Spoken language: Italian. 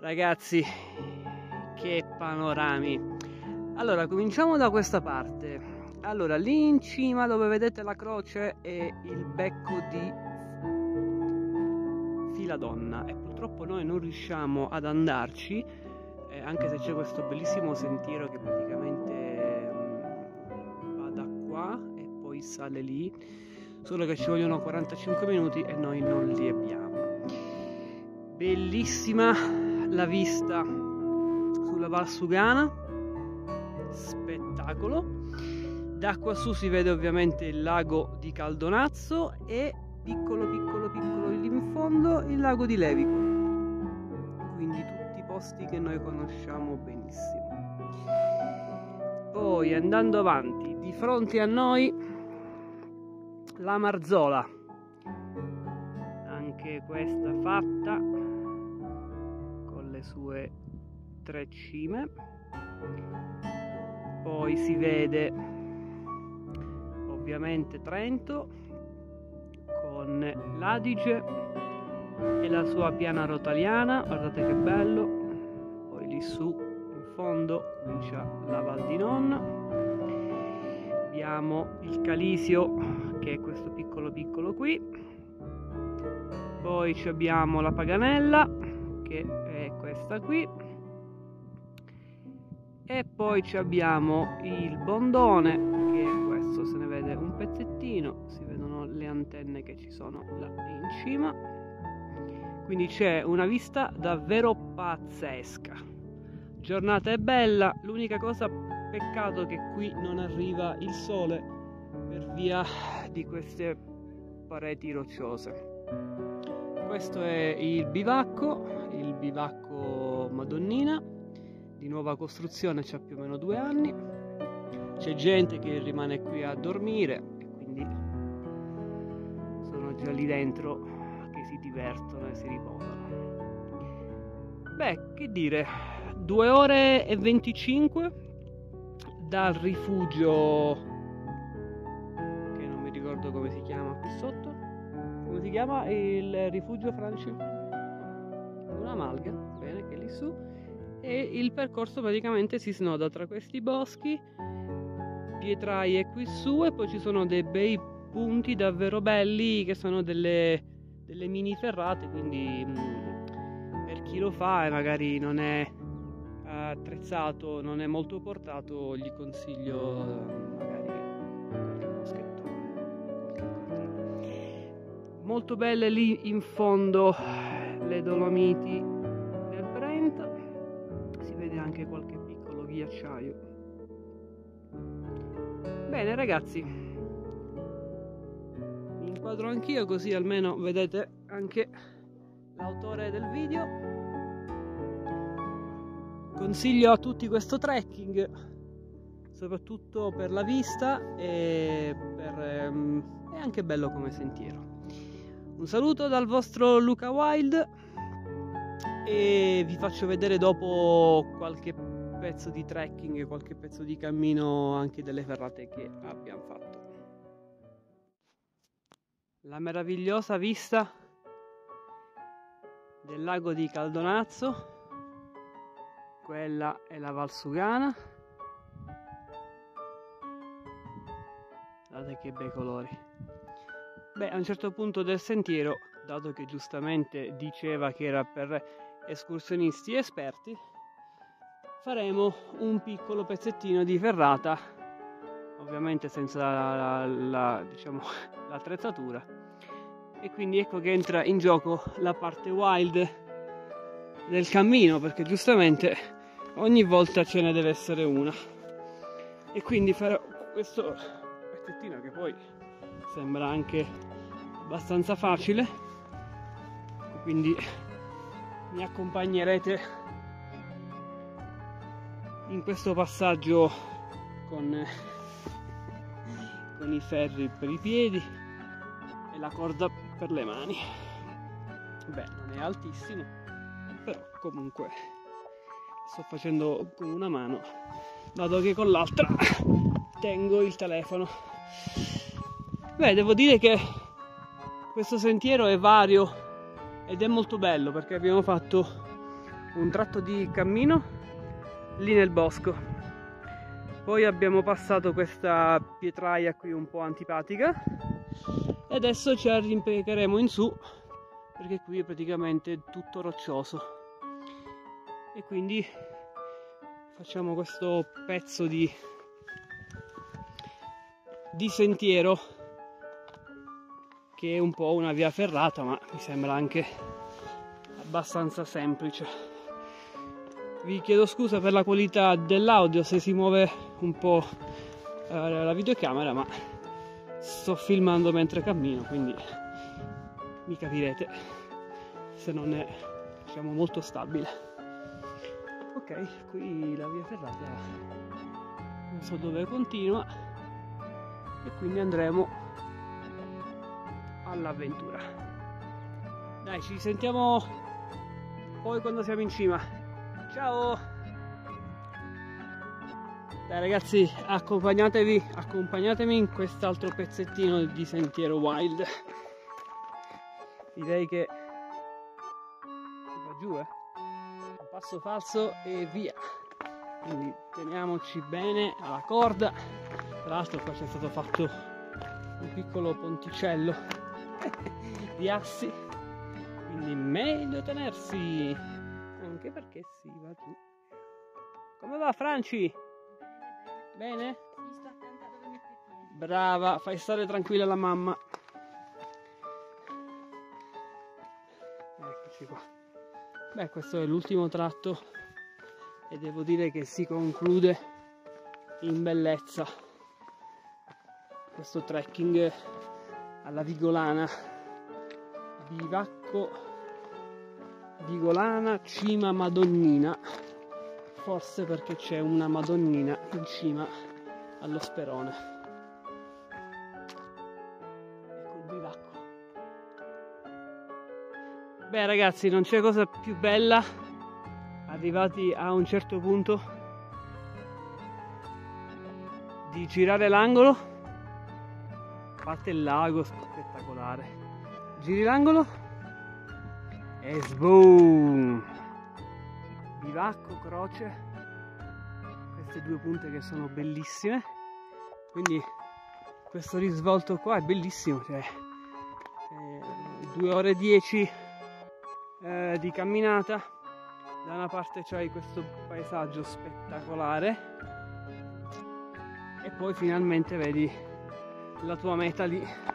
Ragazzi, che panorami. Allora, cominciamo da questa parte. Allora, lì in cima dove vedete la croce è il becco di Filadonna e purtroppo noi non riusciamo ad andarci, eh, anche se c'è questo bellissimo sentiero che praticamente um, va da qua e poi sale lì, solo che ci vogliono 45 minuti e noi non li abbiamo. Bellissima la vista sulla Valsugana, spettacolo da quassù si vede ovviamente il lago di Caldonazzo e piccolo piccolo piccolo lì in fondo il lago di Levico. Quindi tutti i posti che noi conosciamo benissimo. Poi andando avanti, di fronte a noi la Marzola. Anche questa fatta sue tre cime. Poi si vede ovviamente Trento con l'Adige e la sua piana rotaliana, guardate che bello, poi lì su in fondo comincia la Val di Non, abbiamo il Calisio che è questo piccolo piccolo qui, poi abbiamo la Paganella che è questa qui, e poi abbiamo il Bondone adesso se ne vede un pezzettino si vedono le antenne che ci sono là in cima. Quindi c'è una vista davvero pazzesca. Giornata è bella l'unica cosa peccato che qui non arriva il sole per via di queste pareti rocciose. Questo è il bivacco bivacco madonnina di nuova costruzione c'ha più o meno due anni c'è gente che rimane qui a dormire e quindi sono già lì dentro che si divertono e si riposano. Beh, che dire, 2 ore e 25 dal rifugio che non mi ricordo come si chiama qui sotto. Come si chiama il rifugio Franci? Una malga, bene, che lì su. E il percorso praticamente si snoda tra questi boschi pietraie qui su e poi ci sono dei bei punti davvero belli che sono delle, delle mini ferrate quindi mh, mm, per chi lo fa e magari non è attrezzato non è molto portato gli consiglio molto belle lì in fondo le Dolomiti del Brent si vede anche qualche piccolo ghiacciaio Bene ragazzi, mi inquadro anch'io così almeno vedete anche l'autore del video. Consiglio a tutti questo trekking, soprattutto per la vista e per, um, è anche bello come sentiero. Un saluto dal vostro Luca Wild e vi faccio vedere dopo qualche pezzo di trekking, qualche pezzo di cammino anche delle ferrate che abbiamo fatto. La meravigliosa vista del lago di Caldonazzo, quella è la Valsugana. Guardate che bei colori. Beh, a un certo punto del sentiero, dato che giustamente diceva che era per escursionisti esperti, faremo un piccolo pezzettino di ferrata ovviamente senza la, la, la, diciamo, l'attrezzatura. E quindi ecco che entra in gioco la parte wild del cammino perché giustamente ogni volta ce ne deve essere una. E quindi farò questo pezzettino che poi sembra anche abbastanza facile. Quindi mi accompagnerete in questo passaggio con, con i ferri per i piedi e la corda per le mani. Beh non è altissimo però comunque sto facendo con una mano dato che con l'altra tengo il telefono. Beh devo dire che questo sentiero è vario ed è molto bello perché abbiamo fatto un tratto di cammino lì nel bosco. Poi abbiamo passato questa pietraia qui un po' antipatica e adesso ci arrimpecheremo in su perché qui è praticamente tutto roccioso. E quindi facciamo questo pezzo di, di sentiero che è un po' una via ferrata ma mi sembra anche abbastanza semplice vi chiedo scusa per la qualità dell'audio se si muove un po' eh, la videocamera, ma sto filmando mentre cammino, quindi mi capirete se non è diciamo molto stabile. Ok, qui la via ferrata non so dove continua e quindi andremo all'avventura. Dai, ci sentiamo poi quando siamo in cima. Ciao! Dai ragazzi, accompagnatevi, accompagnatemi in quest'altro pezzettino di sentiero wild. Direi che va giù, eh? Un passo falso e via. Quindi teniamoci bene alla corda. Tra l'altro qua c'è stato fatto un piccolo ponticello di assi. Quindi meglio tenersi anche perché si va giù. Come va Franci? Bene? Brava, fai stare tranquilla la mamma. Eccoci qua. Beh, questo è l'ultimo tratto e devo dire che si conclude in bellezza questo trekking alla Vigolana. Bivacco Vigolana Cima Madonnina. Forse perché c'è una Madonnina in cima allo sperone. Ecco beh ragazzi non c'è cosa più bella. Arrivati a un certo punto di girare l'angolo parte il lago spettacolare. Giri l'angolo. E sboom! Bivacco croce. Queste due punte che sono bellissime. Quindi questo risvolto qua è bellissimo cioè eh, due ore e dieci eh, di camminata. Da una parte c'hai questo paesaggio spettacolare. E poi finalmente vedi la tua meta lì